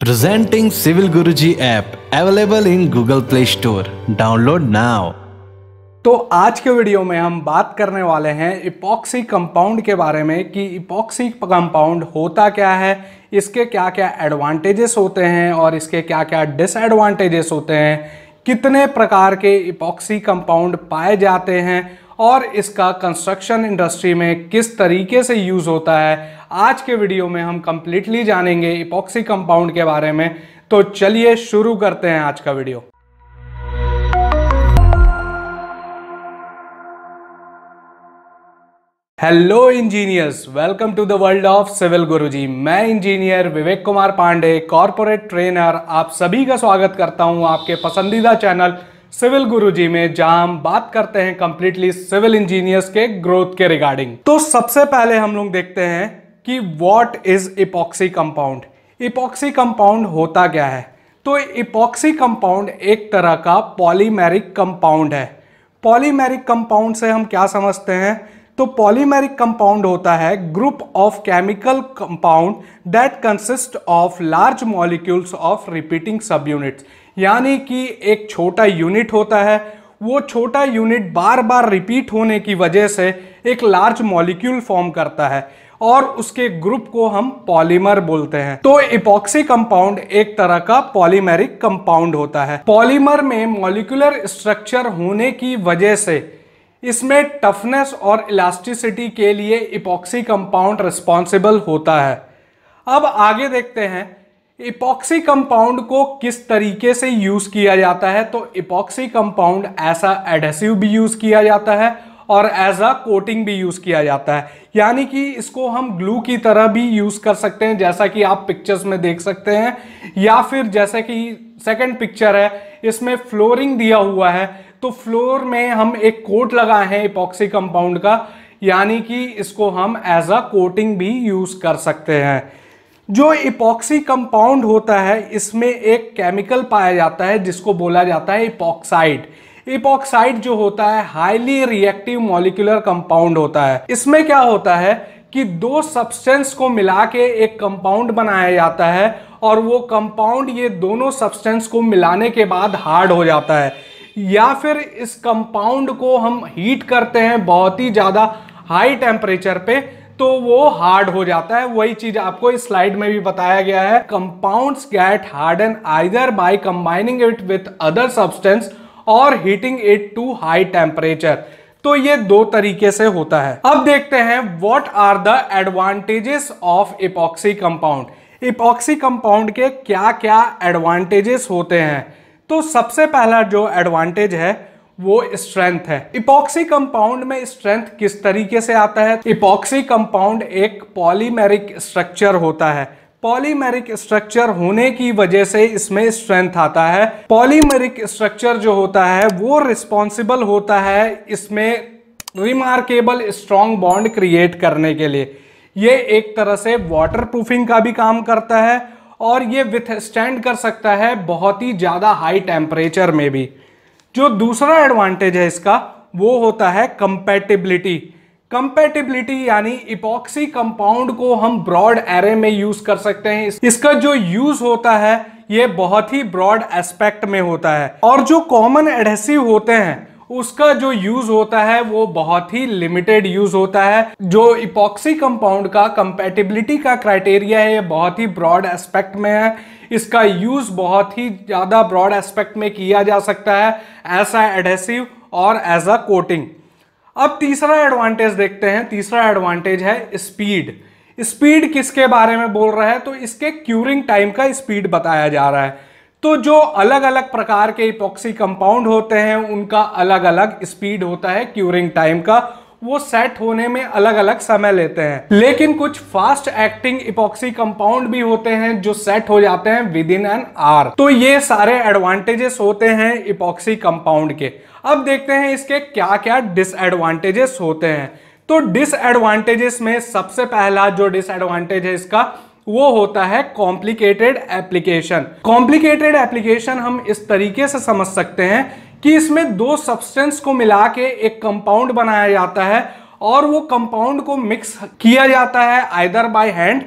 Presenting Civil Guruji app, available in Google Play Store. Download now. तो आज के video में हम बात करने वाले हैं इपॉक्सी कंपाउंड के बारे में कि इपॉक्सी कंपाउंड होता क्या है, इसके क्या क्या एडवांटेजेस होते हैं और इसके क्या क्या डिसएडवांटेजेस होते हैं, कितने प्रकार के इपॉक्सी कंपाउंड पाए जाते हैं और इसका कंस्ट्रक्शन इंडस्ट्री में किस तरीके से यूज़ होता है, आज के वीडियो में हम कंप्लीटली जानेंगे इपॉक्सी कंपाउंड के बारे में। तो चलिए शुरू करते हैं आज का video hello engineers welcome to the world of civil Guruji मैं engineer Vivek Kumar Pandey corporate trainer आप सभी का स्वागत करता हूँ आपके पसंदीदा चैनल सिविल गुरुजी में जहाँ हम बात करते हैं कंप्लीटली सिविल इंजीनियर्स के ग्रोथ के रिगार्डिंग तो सबसे पहले हम लोग देखते हैं कि what is epoxy compound epoxy compound होता क्या है? तो इपॉक्सी कंपाउंड एक तरह का पॉलीमेरिक कंपाउंड है. पॉलीमेरिक कंपाउंड से हम क्या समझते हैं? तो पॉलीमेरिक कंपाउंड होता है group of chemical compound that consist of large molecules of repeating subunits यानी कि एक छोटा यूनिट होता है। वो छोटा यूनिट बार बार रिपीट होने की वजह से एक लार्ज मॉलिक्यूल फॉर्म करता है और उसके ग्रुप को हम पॉलीमर बोलते हैं। तो इपॉक्सी कंपाउंड एक तरह का पॉलीमेरिक कंपाउंड होता है। पॉलीमर में मॉलिकुलर स्ट्रक्चर होने की वजह से इसमें टफनेस और इलास्टिसिटी के लिए इपॉक्सी कंपाउंड रिस्पॉन्सिबल होता है। अब आगे देखते हैं इपॉक्सी कंपाउंड को किस तरीके से यूज़ किया जाता है? तो इपॉक्सी कंपाउंड ऐसा एडहेसिव भी यूज़ किया जाता है और एज अ कोटिंग भी यूज़ किया जाता है। यानी कि इसको हम ग्लू की तरह भी यूज़ कर सकते हैं, जैसा कि आप पिक्चर्स में देख सकते हैं। या फिर जैसे कि सेकंड पिक्चर है, इसमें फ्लोरिंग दिया हुआ है। तो फ्लोर में हम एक कोट लगाए हैं इपॉक्सी कंपाउंड का। यानी कि इसको हम एज अ कोटिंग भी यूज़ कर सकते हैं। जो इपॉक्सी कंपाउंड होता है, इसमें एक केमिकल पाया जाता है, जिसको बोला जाता है इपॉक्साइड इपॉक्साइड जो होता है हाईली रिएक्टिव मॉलिकुलर कंपाउंड होता है. इसमें क्या होता है कि दो सब्सटेंस को मिला के एक कंपाउंड बनाया जाता है, और वो कंपाउंड ये दोनों सब्सटेंस को मिलाने के बाद हार्ड हो जाता है. या फिर इस कंपाउंड को हम हीट करते हैं बहुत ही ज़्यादा हाई टेम्परेचर पे तो वो हार्ड हो जाता है। वही चीज़ आपको इस स्लाइड में भी बताया गया है। Compounds get harden either by combining it with other substance और heating it to high temperature तो ये दो तरीके से होता है। अब देखते हैं what are the advantages of epoxy compound epoxy compound के क्या क्या एडवांटेजेस होते हैं? तो सबसे पहला जो एडवांटेज है वो स्ट्रेंथ है। इपॉक्सी कंपाउंड में स्ट्रेंथ किस तरीके से आता है? इपॉक्सी कंपाउंड एक पॉलीमेरिक स्ट्रक्चर होता है। पॉलीमेरिक स्ट्रक्चर होने की वजह से इसमें स्ट्रेंथ आता है। पॉलीमेरिक स्ट्रक्चर जो होता है, वो रिस्पॉन्सिबल होता है इसमें रिमार्केबल स्ट्रॉन्ग बॉन्ड क्रिएट करने के लिए। ये एक तरह से वाटर प्रूफिंग का भी काम करता है और ये विथ स्टैंड कर सकता है बहुत ही ज़्यादा हाई टेम्परेचर में भी। जो दूसरा एडवांटेज है इसका, वो होता है कंपेटिबिलिटी कंपेटिबिलिटी यानी इपॉक्सी कंपाउंड को हम ब्रॉड एरे में यूज़ कर सकते हैं। इसका जो यूज़ होता है, ये बहुत ही ब्रॉड एस्पेक्ट में होता है। और जो कॉमन एडहेसिव होते हैं उसका जो यूज़ होता है वो बहुत ही लिमिटेड यूज़ होता है, जो इपॉक्सी कंपाउंड का कंपेटिबिलिटी का क्राइटेरिया है, ये बहुत ही ब्रॉड एस्पेक्ट में है। इसका यूज़ बहुत ही ज़्यादा ब्रॉड एस्पेक्ट में किया जा सकता है एज अ एडहेसिव और एज अ कोटिंग अब तीसरा एडवांटेज देखते हैं। तीसरा एडवांटेज है स्पीड स्पीड किसके बारे में बोल रहा है? तो इसके क्यूरिंग टाइम का स्पीड बताया जा रहा है। तो जो अलग अलग प्रकार के इपॉक्सी कंपाउंड होते हैं, उनका अलग अलग स्पीड होता है क्यूरिंग टाइम का। वो सेट होने में अलग अलग समय लेते हैं। लेकिन कुछ फास्ट एक्टिंग इपॉक्सी कंपाउंड भी होते हैं जो सेट हो जाते हैं विद इन एन आर तो ये सारे एडवांटेजेस होते हैं इपॉक्सी कंपाउंड के। अब देखते हैं इसके क्या क्या डिसएडवांटेजेस होते हैं। तो डिसएडवांटेजेस में सबसे पहला जो डिसएडवांटेज है इसका वो होता है कॉम्प्लिकेटेड एप्लीकेशन कॉम्प्लिकेटेड एप्लीकेशन हम इस तरीके से समझ सकते हैं कि इसमें दो सब्सटेंस को मिला के एक कंपाउंड बनाया जाता है और वो कंपाउंड को मिक्स किया जाता है either by hand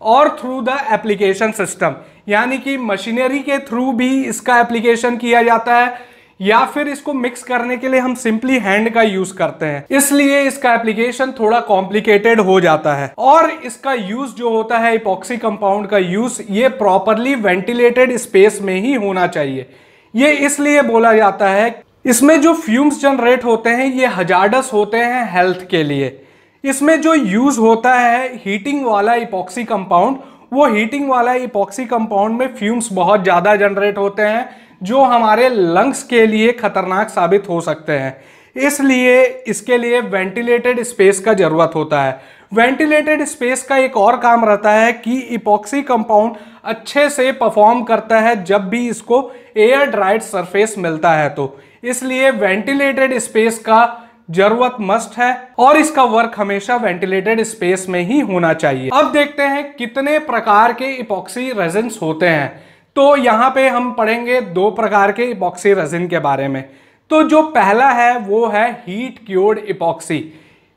or through the application system यानी कि मशीनरी के थ्रू भी इसका एप्लीकेशन किया जाता है। या फिर इसको मिक्स करने के लिए हम सिंपली हैंड का यूज़ करते हैं। इसलिए इसका एप्लीकेशन थोड़ा कॉम्प्लिकेटेड हो जाता है। और इसका यूज़ जो होता है इपॉक्सी कंपाउंड का यूज़ ये प्रॉपरली वेंटिलेटेड स्पेस में ही होना चाहिए। ये इसलिए बोला जाता है, इसमें जो फ्यूम्स जनरेट होते हैं, ये हजार्डस होते हैं हेल्थ के लिए। इसमें जो यूज़ होता है हीटिंग वाला इपॉक्सी कंपाउंड वो हीटिंग वाला इपॉक्सी कंपाउंड में फ्यूम्स बहुत ज़्यादा जनरेट होते हैं। जो हमारे लंग्स के लिए खतरनाक साबित हो सकते हैं। इसलिए इसके लिए वेंटिलेटेड स्पेस का ज़रूरत होता है। वेंटिलेटेड स्पेस का एक और काम रहता है कि इपॉक्सी कंपाउंड अच्छे से परफॉर्म करता है जब भी इसको एयर ड्राइड सरफेस मिलता है तो। इसलिए वेंटिलेटेड स्पेस का ज़रूरत मस्ट है और इसका वर्क हमेशा वेंटिलेटेड स्पेस में ही होना चाहिए। अब देखते हैं कितने प्रकार के इपॉक्सी रेजेंस होते हैं। तो यहाँ पे हम पढ़ेंगे दो प्रकार के इपॉक्सी रेजिन के बारे में। तो जो पहला है, वो है हीट क्योर्ड इपॉक्सी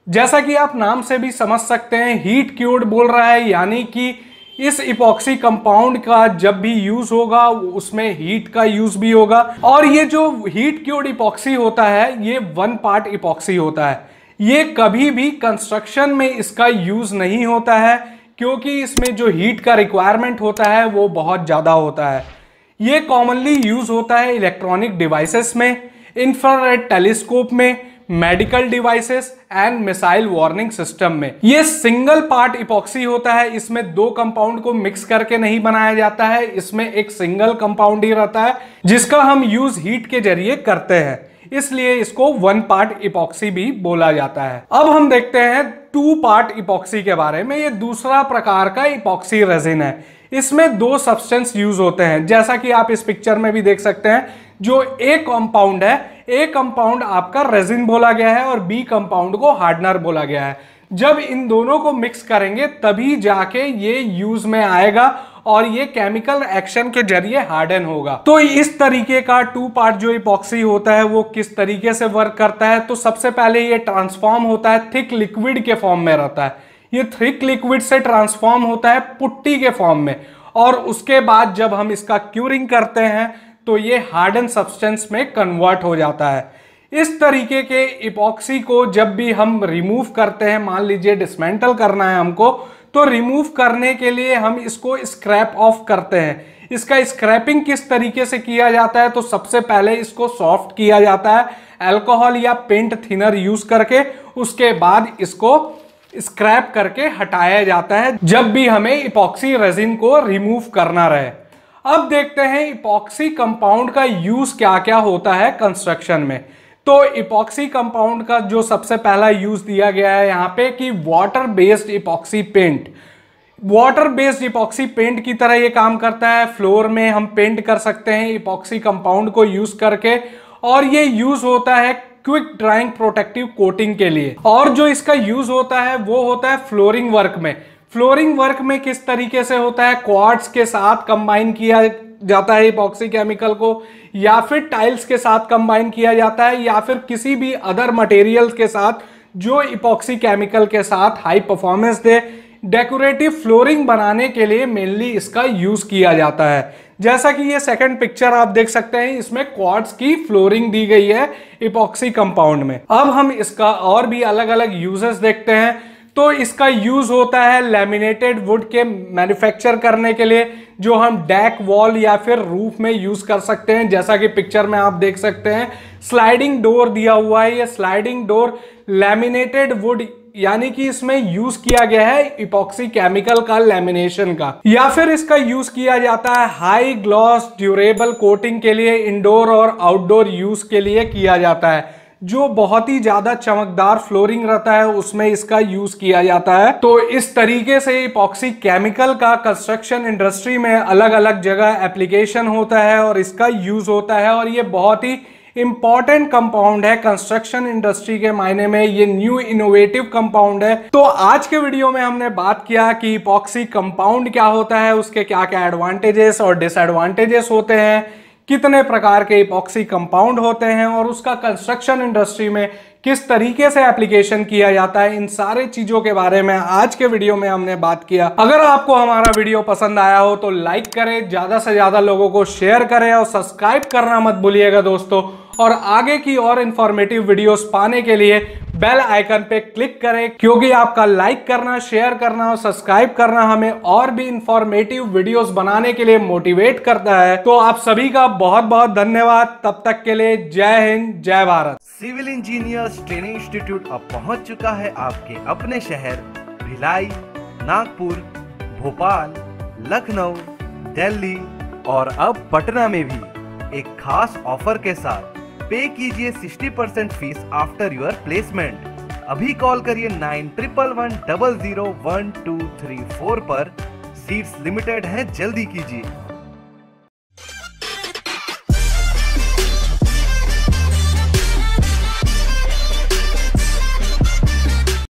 जैसा कि आप नाम से भी समझ सकते हैं हीट क्योर्ड बोल रहा है, यानी कि इस इपॉक्सी कंपाउंड का जब भी यूज़ होगा, उसमें हीट का यूज़ भी होगा। और ये जो हीट क्योर्ड इपॉक्सी होता है, ये वन पार्ट इपॉक्सी होता है। ये कभी भी कंस्ट्रक्शन में इसका यूज़ नहीं होता है। क्योंकि इसमें जो हीट का रिक्वायरमेंट होता है, वो बहुत ज़्यादा होता है। ये कॉमनली यूज़ होता है इलेक्ट्रॉनिक डिवाइसेस में इंफ्रारेड टेलीस्कोप में medical devices and missile warning system में। ये सिंगल पार्ट इपॉक्सी होता है, इसमें दो कंपाउंड को मिक्स करके नहीं बनाया जाता है, इसमें एक सिंगल कंपाउंड ही रहता है, जिसका हम यूज़ हीट के ज़रिए करते हैं। इसलिए इसको वन पार्ट इपॉक्सी भी बोला जाता है। अब हम देखते हैं टू पार्ट इपॉक्सी के बारे में। ये दूसरा प्रकार का इपॉक्सी रेजिन है। इसमें दो सब्सटेंस यूज़ होते हैं। जैसा कि आप इस पिक्चर में भी देख सकते हैं, जो ए कंपाउंड है ए कंपाउंड आपका रेजिन बोला गया है और बी कंपाउंड को हार्डनर बोला गया है। जब इन दोनों को मिक्स करेंगे, तभी जाके ये यूज़ में आएगा और ये केमिकल एक्शन के ज़रिए हार्डन होगा। तो इस तरीके का टू पार्ट जो इपॉक्सी होता है, वो किस तरीके से वर्क करता है? तो सबसे पहले ये ट्रांसफॉर्म होता है थिक लिक्विड के फॉर्म में रहता है। ये थिक लिक्विड से ट्रांसफॉर्म होता है पुट्टी के फॉर्म में। और उसके बाद जब हम इसका क्यूरिंग करते हैं तो ये हार्डन सब्सटेंस में कन्वर्ट हो जाता है। इस तरीके के इपॉक्सी को जब भी हम रिमूव करते हैं, मान लीजिए डिसमेंटल करना है हमको तो रिमूव करने के लिए हम इसको स्क्रैप ऑफ़ करते हैं। इसका स्क्रैपिंग किस तरीके से किया जाता है तो सबसे पहले इसको सॉफ्ट किया जाता है अल्कोहल या पेंट थिनर यूज़ करके, उसके बाद इसको स्क्रैप करके हटाया जाता है, जब भी हमें इपॉक्सी रेजिन को रिमूव करना रहे। अब देखते हैं इपॉक्सी कंपाउंड का यूज़ क्या क्या होता है कंस्ट्रक्शन में। तो इपॉक्सी कंपाउंड का जो सबसे पहला यूज़ दिया गया है यहाँ पे कि water based epoxy paint water based epoxy paint की तरह ये काम करता है। फ्लोर में हम पेंट कर सकते हैं इपॉक्सी कंपाउंड को यूज़ करके। और ये यूज़ होता है क्विक ड्राइंग प्रोटेक्टिव कोटिंग के लिए। और जो इसका यूज़ होता है, वो होता है फ्लोरिंग वर्क में। फ्लोरिंग वर्क में किस तरीके से होता है? क्वार्ट्स के साथ कंबाइन किया जाता है इपॉक्सी केमिकल को, या फिर टाइल्स के साथ कंबाइन किया जाता है, या फिर किसी भी अदर मटेरियल के साथ जो इपॉक्सी केमिकल के साथ high performance the decorative flooring बनाने के लिए मेनली इसका यूज़ किया जाता है। जैसा कि ये सेकंड पिक्चर आप देख सकते हैं, इसमें क्वार्ट्स की फ्लोरिंग दी गई है इपॉक्सी कंपाउंड में। अब हम इसका और भी अलग अलग यूजेस देखते हैं। तो इसका यूज़ होता है लेमिनेटेड वुड के मैन्युफैक्चर करने के लिए, जो हम डेक वॉल या फिर रूफ में यूज़ कर सकते हैं। जैसा कि पिक्चर में आप देख सकते हैं स्लाइडिंग डोर दिया हुआ है। ये स्लाइडिंग डोर लेमिनेटेड वुड यानी कि इसमें यूज़ किया गया है इपॉक्सी केमिकल का लेमिनेशन का। या फिर इसका यूज़ किया जाता है हाई ग्लॉस ड्यूरेबल कोटिंग के लिए इंडोर और आउटडोर यूज़ के लिए किया जाता है। जो बहुत ही ज़्यादा चमकदार फ्लोरिंग रहता है, उसमें इसका यूज़ किया जाता है। तो इस तरीके से इपॉक्सी केमिकल का कंस्ट्रक्शन इंडस्ट्री में अलग अलग जगह एप्लीकेशन होता है और इसका यूज़ होता है और ये बहुत ही इंपॉर्टेंट कंपाउंड है कंस्ट्रक्शन इंडस्ट्री के मायने में। ये न्यू इनोवेटिव कंपाउंड है। तो आज के वीडियो में हमने बात किया कि इपॉक्सी कंपाउंड क्या होता है, उसके क्या क्या एडवांटेजेस और डिसएडवांटेजेस होते हैं। कितने प्रकार के इपॉक्सी कंपाउंड होते हैं और उसका कंस्ट्रक्शन इंडस्ट्री में किस तरीके से एप्लीकेशन किया जाता है, इन सारे चीज़ों के बारे में आज के वीडियो में हमने बात किया। अगर आपको हमारा वीडियो पसंद आया हो तो लाइक करें, ज़्यादा से ज़्यादा लोगों को शेयर करें और सब्सक्राइब करना मत भूलिएगा दोस्तों। और आगे की और इंफॉर्मेटिव वीडियोस पाने के लिए बेल आइकन पे क्लिक करें, क्योंकि आपका लाइक करना शेयर करना और सब्सक्राइब करना हमें और भी इंफॉर्मेटिव वीडियोस बनाने के लिए मोटिवेट करता है। तो आप सभी का बहुत बहुत धन्यवाद। तब तक के लिए जय हिंद, जय Bharat. Civil engineers training institute अब पहुँच चुका है आपके अपने शहर, भिलाई, नागपुर, भोपाल, लखनऊ, दिल्ली और अब पटना में भी एक खास ऑफ़र के साथ। पे कीजिए 60 percent fees after your placement अभी कॉल करिए nine triple one double zero one two three four पर। सीट्स लिमिटेड है, जल्दी कीजिए।